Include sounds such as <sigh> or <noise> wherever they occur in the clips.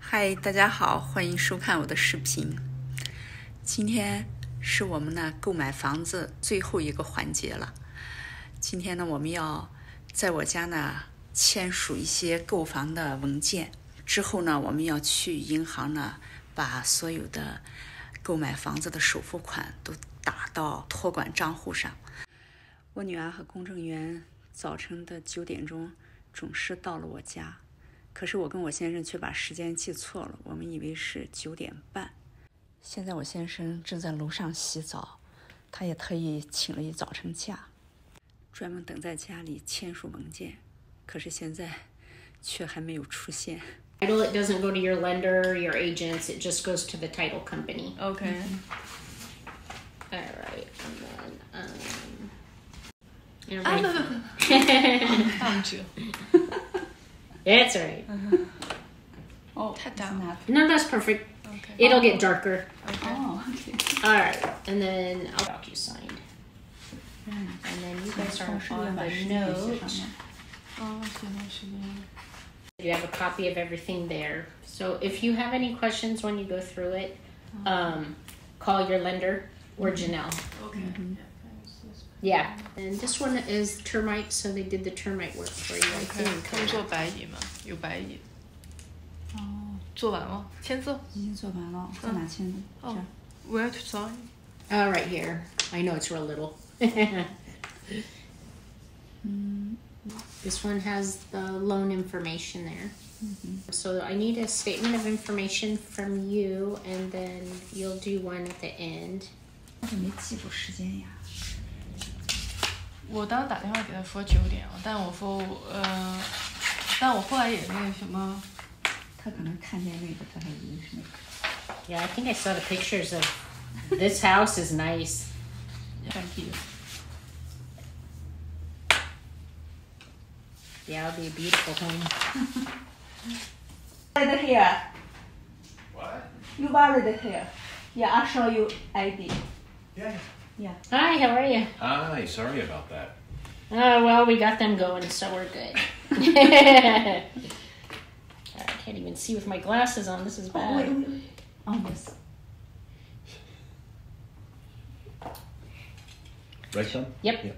嗨，大家好，欢迎收看我的视频。今天是我们呢购买房子最后一个环节了。今天呢，我们要在我家呢签署一些购房的文件，之后呢，我们要去银行呢把所有的购买房子的首付款都打到托管账户上。我女儿和公证员早晨的九点钟准时到了我家。可是我跟我先生却把时间记错了，我们以为是九点半。现在我先生正在楼上洗澡，他也特意请了一早晨假，专门等在家里签署文件。可是现在却还没有出现。Title it doesn't go to your lender, your agents. It just goes to the title company. Okay. All right, and then um. and Ah, right-. 放着。It's all right. Uh-huh. Oh, cut down. No, that's perfect. Okay. It'll oh. get darker. Okay. Oh, <laughs> okay. All right, and then I'll docu signed. And then you guys are on the note. You have a copy of everything there. So if you have any questions when you go through it, um, call your lender or Janelle. Okay. Mm-hmm. Yeah. And this one is termite, so they did the termite work for you, I OK， think. 他们做白蚁嘛，有白蚁。哦，做完了，签字。已经做完了，在哪签的？这哦儿。 Where to sign？ Oh, right here. I know it's real little. This one has the loan information there. So I need a statement of information from you, and then you'll do one at the end. 我怎么没记住时间呀？ 我当时打电话给他说九点了，但我说呃，但我后来也那个什么，他可能看见那个，他还以为是那个。 Yeah, I think I saw the pictures of this house is nice. Thank you。 Yeah, it'll be a beautiful home. <laughs> Valid here. What? You valid here. Yeah, I'll show you ID. Yeah. Yeah. Hi, how are you? Hi, sorry about that. Oh, well, we got them going, so we're good. <laughs> I can't even see with my glasses on. This is Oh, wait, bad. wait, wait. On this. Right, son? Yep. Yeah.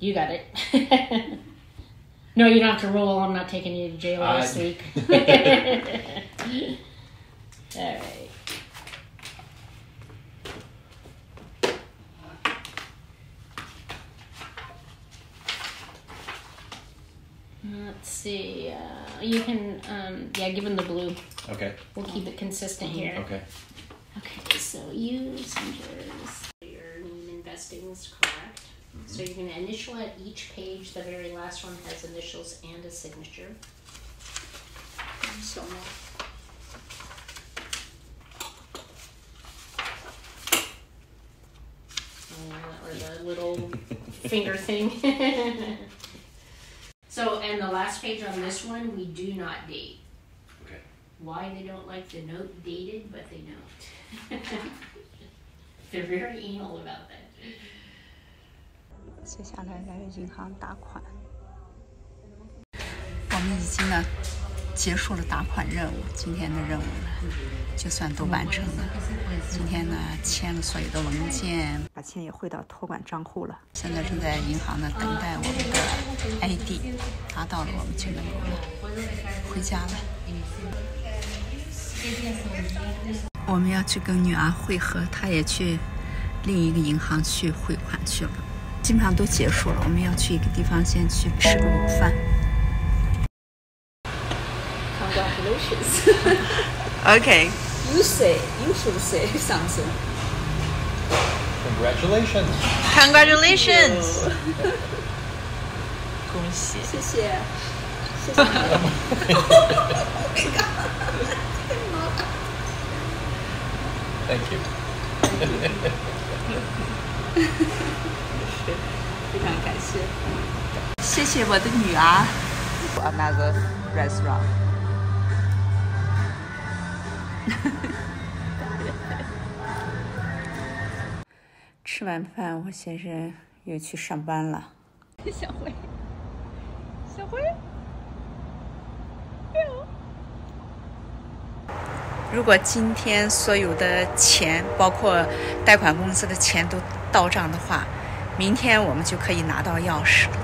You got it. <laughs> no, you don't have to roll. I'm not taking you to jail I- this week. <laughs> All right. Let's see. Uh, you can, um, yeah, give him the blue. Okay. We'll keep it consistent here. Okay. Okay, so you send yours. Your name investing is correct. So you're going to initial at each page. The very last one has initials and a signature. So or the little finger thing. <laughs> so, and the last page on this one, we do not date. Okay. Why they don't like the note dated, but they don't. <laughs> They're very anal about that. <laughs> 接下来来银行打款。我们已经呢 结束了打款任务，今天的任务呢就算都完成了。今天呢签了所有的文件，把钱也汇到托管账户了。现在正在银行呢等待我们的 ID，拿到了我们就能够回家了。我们要去跟女儿汇合，她也去另一个银行去汇款去了。基本上都结束了，我们要去一个地方先去吃个午饭。Congratulations. <laughs> Okay. You say, you should say <laughs> something. Congratulations. Congratulations. 恭喜。谢谢，谢谢你。 Thank you. 非常感谢，谢谢我的女儿。Another <laughs> restaurant. <laughs> 吃完饭，我先生又去上班了。<laughs> 小辉，小辉，如果今天所有的钱，包括贷款公司的钱都到账的话，明天我们就可以拿到钥匙了。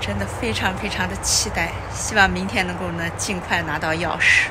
真的非常非常的期待，希望明天能够呢尽快拿到钥匙。